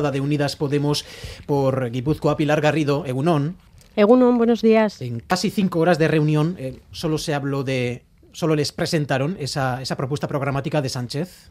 de Unidas Podemos por Guipúzcoa, Pilar Garrido, Egunon. Egunon, buenos días. En casi cinco horas de reunión eh, solo se habló de, solo les presentaron esa, esa propuesta programática de Sánchez.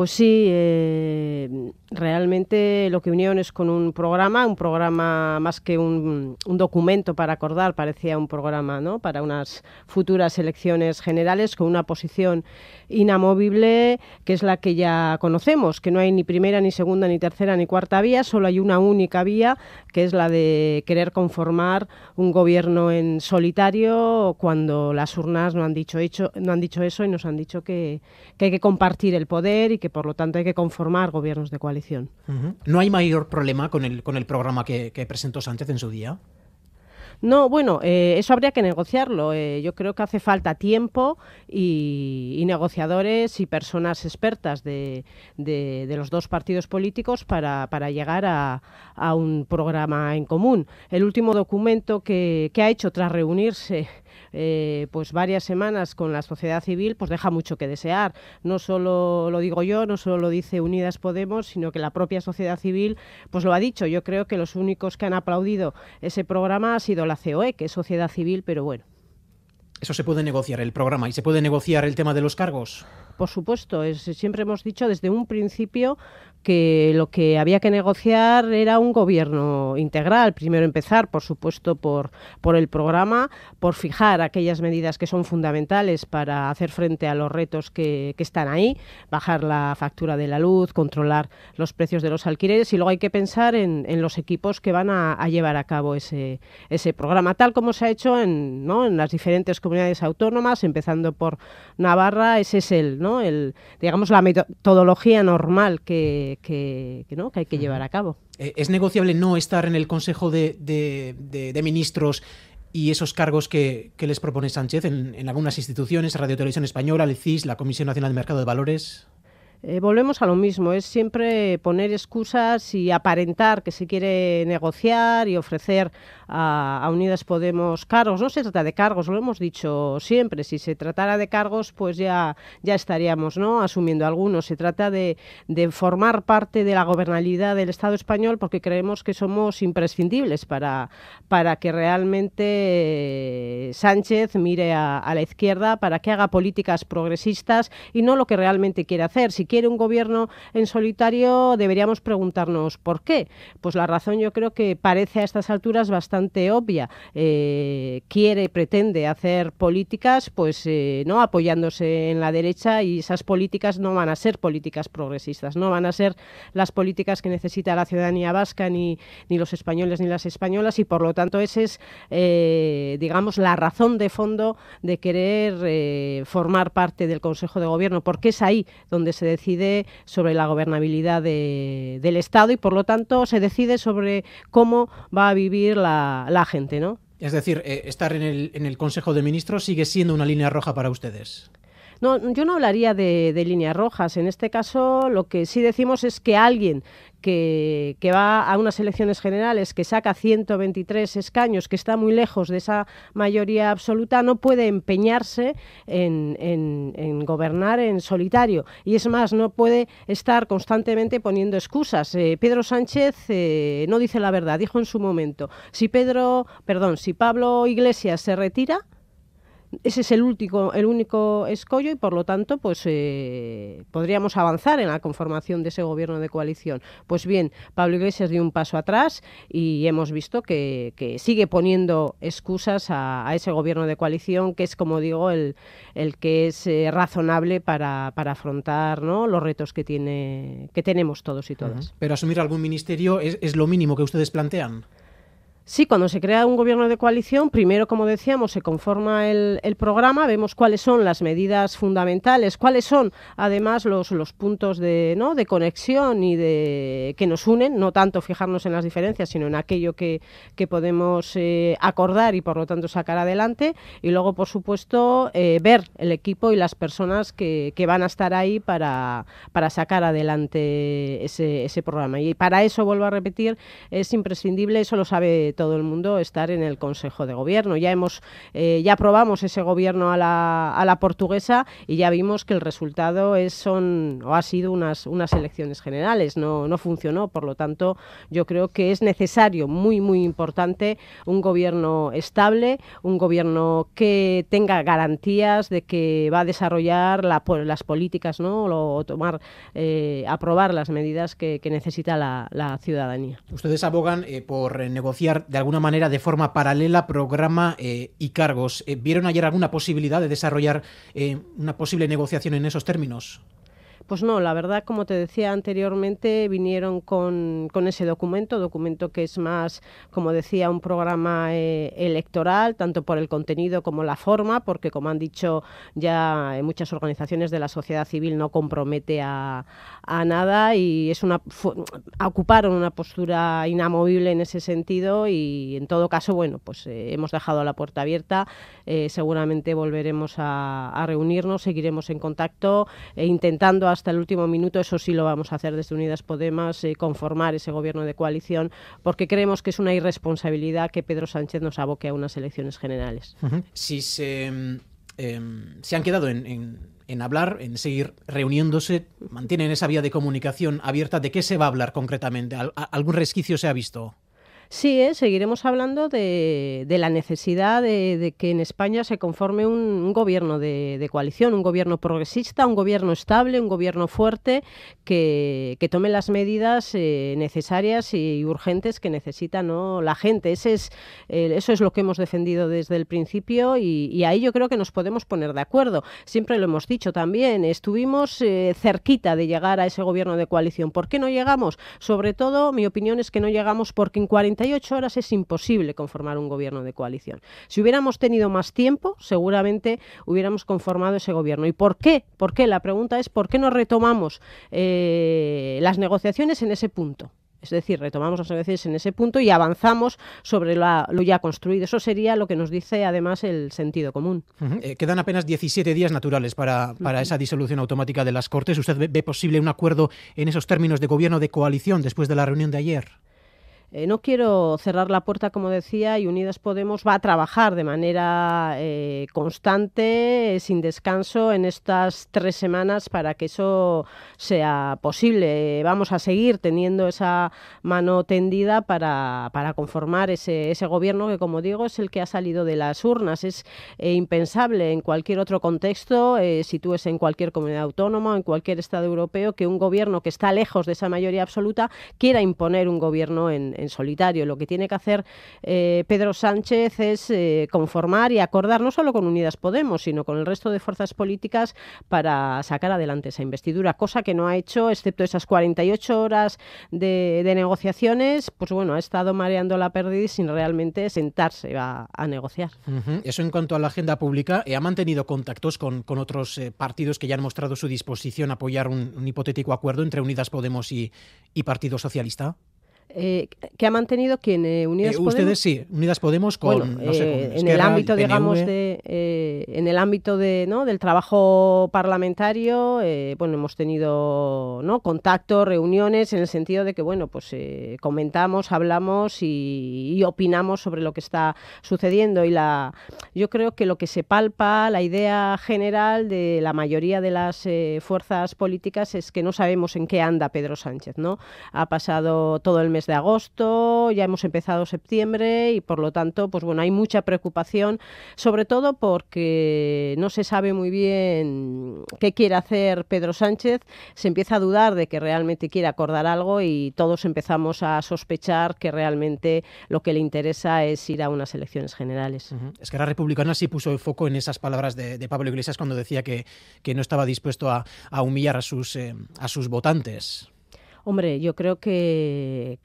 Pues sí, eh, realmente lo que unieron es con un programa, un programa más que un, documento para acordar, parecía un programa ¿no? para unas futuras elecciones generales con una posición inamovible que es la que ya conocemos, que no hay ni primera, ni segunda, ni tercera, ni cuarta vía, solo hay una única vía, que es la de querer conformar un gobierno en solitario cuando las urnas no han dicho, hecho, no han dicho eso y nos han dicho que, que hay que compartir el poder y que por lo tanto hay que conformar gobiernos de coalición. Uh -huh. ¿No hay mayor problema con el, con el programa que, que presentó Sánchez en su día? No, bueno, eh, eso habría que negociarlo. Eh, yo creo que hace falta tiempo y, y negociadores y personas expertas de, de, de los dos partidos políticos para, para llegar a, a, un programa en común. El último documento que, que ha hecho tras reunirse eh, pues varias semanas con la sociedad civil, pues deja mucho que desear. No solo lo digo yo, no solo lo dice Unidas Podemos, sino que la propia sociedad civil pues lo ha dicho. Yo creo que los únicos que han aplaudido ese programa ha sido la COE, que es sociedad civil, pero bueno. Eso se puede negociar el programa y se puede negociar el tema de los cargos. Por supuesto, es, siempre hemos dicho desde un principio que lo que había que negociar era un gobierno integral. Primero empezar, por supuesto, por, por el programa, por fijar aquellas medidas que son fundamentales para hacer frente a los retos que, que están ahí, bajar la factura de la luz, controlar los precios de los alquileres y luego hay que pensar en, en los equipos que van a, llevar a cabo ese, ese programa, tal como se ha hecho en, ¿no? en las diferentes comunidades autónomas, empezando por Navarra, ese es el, ¿no? el digamos, la metodología normal que que, que, ¿no? que hay que llevar a cabo. Eh, ¿Es negociable no estar en el Consejo de, de, de, de Ministros y esos cargos que, que les propone Sánchez en, en, algunas instituciones, Radio Televisión Española, el CIS, la Comisión Nacional de Mercado de Valores? Eh, volvemos a lo mismo, es siempre poner excusas y aparentar que se quiere negociar y ofrecer a, Unidas Podemos cargos. No se trata de cargos, lo hemos dicho siempre. Si se tratara de cargos, pues ya, ya estaríamos ¿no? asumiendo algunos. Se trata de, de formar parte de la gobernabilidad del Estado español porque creemos que somos imprescindibles para, para que realmente Sánchez mire a, a la izquierda, para que haga políticas progresistas y no lo que realmente quiere hacer. Si quiere un gobierno en solitario, deberíamos preguntarnos por qué. Pues la razón yo creo que parece a estas alturas bastante obvia. Eh, quiere, pretende hacer políticas, pues eh, no apoyándose en la derecha y esas políticas no van a ser políticas progresistas, no van a ser las políticas que necesita la ciudadanía vasca ni, ni los españoles ni las españolas y por lo tanto esa es, eh, digamos, la razón de fondo de querer formar parte del Consejo de Gobierno, porque es ahí donde se decide sobre la gobernabilidad de, del Estado y por lo tanto se decide sobre cómo va a vivir la, la gente, ¿no? Es decir, eh, estar en el, en el Consejo de Ministros sigue siendo una línea roja para ustedes. No, yo no hablaría de, de, líneas rojas. En este caso, lo que sí decimos es que alguien que, que, va a unas elecciones generales, que saca 123 escaños, que está muy lejos de esa mayoría absoluta, no puede empeñarse en, en, en gobernar en solitario. Y es más, no puede estar constantemente poniendo excusas. Eh, Pedro Sánchez eh, no dice la verdad, dijo en su momento, si Pedro, perdón, si Pablo Iglesias se retira, ese es el último, el único escollo y por lo tanto, pues eh, podríamos avanzar en la conformación de ese gobierno de coalición. Pues bien, Pablo Iglesias dio un paso atrás y hemos visto que, que sigue poniendo excusas a, a, ese gobierno de coalición, que es, como digo, el, el que es eh, razonable para, para afrontar ¿no? los retos que tiene, que tenemos todos y todas. Pero asumir algún ministerio es, es lo mínimo que ustedes plantean. Sí, cuando se crea un gobierno de coalición, primero, como decíamos, se conforma el, el, programa, vemos cuáles son las medidas fundamentales, cuáles son, además, los, los puntos de, ¿no? de conexión y de que nos unen, no tanto fijarnos en las diferencias, sino en aquello que, que podemos eh, acordar y, por lo tanto, sacar adelante. Y luego, por supuesto, eh, ver el equipo y las personas que, que van a estar ahí para, para sacar adelante ese, ese programa. Y para eso, vuelvo a repetir, es imprescindible, eso lo sabe todo el mundo estar en el Consejo de Gobierno. Ya hemos, eh, ya aprobamos ese gobierno a la, a la portuguesa y ya vimos que el resultado es, son, o ha sido unas, unas elecciones generales, no, no funcionó, por lo tanto yo creo que es necesario, muy, muy importante, un gobierno estable, un gobierno que tenga garantías de que va a desarrollar la, las políticas, ¿no? o tomar, eh, aprobar las medidas que, necesita la, ciudadanía. Ustedes abogan eh, por negociar de alguna manera de forma paralela programa eh, y cargos. ¿Vieron ayer alguna posibilidad de desarrollar una posible negociación en esos términos? Pues no, la verdad, como te decía anteriormente, vinieron con, ese documento, documento que es más, como decía, un programa eh, electoral, tanto por el contenido como la forma, porque como han dicho ya en muchas organizaciones de la sociedad civil no compromete a, nada y es una ocuparon una postura inamovible en ese sentido y en todo caso, bueno, pues eh, hemos dejado la puerta abierta, eh, seguramente volveremos a, a, reunirnos, seguiremos en contacto e intentando hasta el último minuto, eso sí lo vamos a hacer desde Unidas Podemos, eh, conformar ese gobierno de coalición, porque creemos que es una irresponsabilidad que Pedro Sánchez nos aboque a unas elecciones generales. Si se, em, se han quedado en, en hablar, en seguir reuniéndose, mantienen esa vía de comunicación abierta. ¿De qué se va a hablar concretamente? ¿Algún resquicio se ha visto? Sí, ¿eh? seguiremos hablando de, la necesidad de, que en España se conforme un, gobierno de, coalición, un gobierno progresista, un gobierno estable, un gobierno fuerte que, tome las medidas eh, necesarias y urgentes que necesita ¿no? la gente. Eh, eso es lo que hemos defendido desde el principio y, ahí yo creo que nos podemos poner de acuerdo. Siempre lo hemos dicho también, estuvimos cerquita de llegar a ese gobierno de coalición. ¿Por qué no llegamos? Sobre todo, mi opinión es que no llegamos porque en 40 48 horas es imposible conformar un gobierno de coalición. Si hubiéramos tenido más tiempo, seguramente hubiéramos conformado ese gobierno. ¿Y por qué? ¿Por qué? La pregunta es ¿por qué no retomamos eh, las negociaciones en ese punto? Es decir, retomamos las negociaciones en ese punto y avanzamos sobre lo ya construido. Eso sería lo que nos dice además el sentido común. Eh, quedan apenas 17 días naturales para, esa disolución automática de las Cortes. ¿Usted ve posible un acuerdo en esos términos de gobierno de coalición después de la reunión de ayer? Eh, no quiero cerrar la puerta, como decía, y Unidas Podemos va a trabajar de manera eh, constante, sin descanso, en estas tres semanas para que eso sea posible. Vamos a seguir teniendo esa mano tendida para, conformar ese, ese, gobierno que, como digo, es el que ha salido de las urnas. Es eh, impensable en cualquier otro contexto, si tú es en cualquier comunidad autónoma en cualquier Estado europeo, que un gobierno que está lejos de esa mayoría absoluta quiera imponer un gobierno en en solitario. Lo que tiene que hacer eh, Pedro Sánchez es eh, conformar y acordar no solo con Unidas Podemos, sino con el resto de fuerzas políticas para sacar adelante esa investidura, cosa que no ha hecho, excepto esas 48 horas de, negociaciones, pues bueno, ha estado mareando la pérdida sin realmente sentarse a, negociar. Eso en cuanto a la agenda pública, ¿ha mantenido contactos con, otros eh, partidos que ya han mostrado su disposición a apoyar un, hipotético acuerdo entre Unidas Podemos y Partido Socialista? Eh, que ha mantenido quien eh, Unidas eh, Ustedes sí, Unidas Podemos con, no sé, eh, en el ámbito, digamos, de, en el ámbito de, ¿no? del trabajo parlamentario, bueno, hemos tenido ¿no? contactos, reuniones, en el sentido de que, bueno, pues comentamos, hablamos y, y, opinamos sobre lo que está sucediendo y la, yo creo que lo que se palpa, la idea general de la mayoría de las fuerzas políticas es que no sabemos en qué anda Pedro Sánchez, ¿no? Ha pasado todo el mes de agosto, ya hemos empezado septiembre y por lo tanto, pues bueno, hay mucha preocupación, sobre todo porque no se sabe muy bien qué quiere hacer Pedro Sánchez, se empieza a dudar de que realmente quiere acordar algo y todos empezamos a sospechar que realmente lo que le interesa es ir a unas elecciones generales. Es que la republicana sí puso el foco en esas palabras de, Pablo Iglesias cuando decía que, que no estaba dispuesto a, humillar a sus, eh, a sus votantes. Hombre, yo creo que,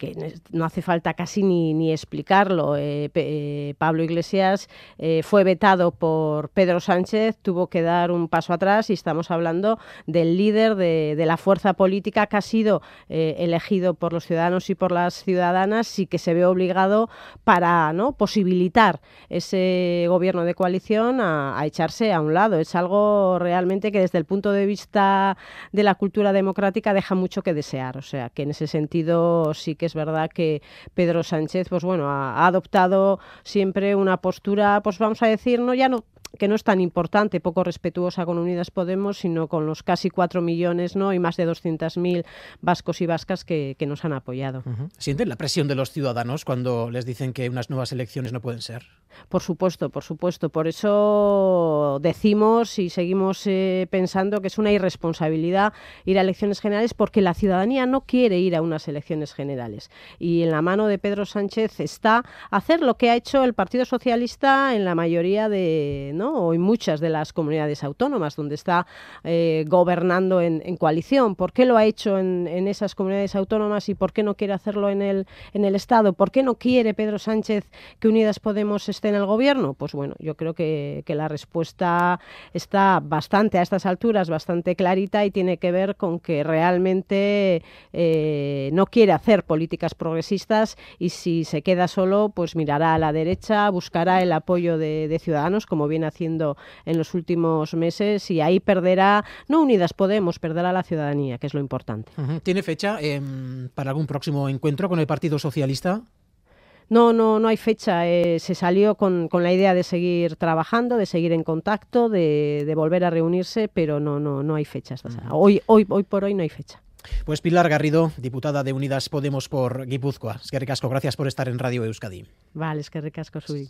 no hace falta casi ni, explicarlo. Eh, eh, Pablo Iglesias eh, fue vetado por Pedro Sánchez, tuvo que dar un paso atrás y estamos hablando del líder de, la fuerza política que ha sido elegido por los ciudadanos y por las ciudadanas y que se ve obligado para ¿no? posibilitar ese gobierno de coalición a, a echarse a un lado. Es algo realmente que desde el punto de vista de la cultura democrática deja mucho que desear sea, que en ese sentido sí que es verdad que Pedro Sánchez, pues bueno, ha, adoptado siempre una postura, pues vamos a decir, no ya no que no es tan importante, poco respetuosa con Unidas Podemos, sino con los casi 4 millones ¿no? y más de 200.000 vascos y vascas que, que nos han apoyado. ¿Sienten la presión de los ciudadanos cuando les dicen que unas nuevas elecciones no pueden ser? Por supuesto, por supuesto. Por eso decimos y seguimos eh, pensando que es una irresponsabilidad ir a elecciones generales porque la ciudadanía no quiere ir a unas elecciones generales. Y en la mano de Pedro Sánchez está hacer lo que ha hecho el Partido Socialista en la mayoría de, ¿no? o en muchas de las comunidades autónomas donde está eh, gobernando en, en, coalición. ¿Por qué lo ha hecho en, en, esas comunidades autónomas y por qué no quiere hacerlo en el, en el Estado? ¿Por qué no quiere Pedro Sánchez que Unidas Podemos en el gobierno? Pues bueno, yo creo que, la respuesta está bastante a estas alturas, bastante clarita y tiene que ver con que realmente eh, no quiere hacer políticas progresistas y si se queda solo, pues mirará a la derecha, buscará el apoyo de, Ciudadanos, como viene haciendo en los últimos meses, y ahí perderá, no Unidas Podemos, perderá la ciudadanía, que es lo importante. ¿Tiene fecha eh, para algún próximo encuentro con el Partido Socialista? No, no, no hay fecha. Eh, se salió con, con, la idea de seguir trabajando, de seguir en contacto, de, de volver a reunirse, pero no, no, no hay fecha. Uh -huh. hoy, hoy, hoy por hoy no hay fecha. Pues Pilar Garrido, diputada de Unidas Podemos por Guipúzcoa. Es que ricasco, gracias por estar en Radio Euskadi. Vale, es que ricasco, Sui.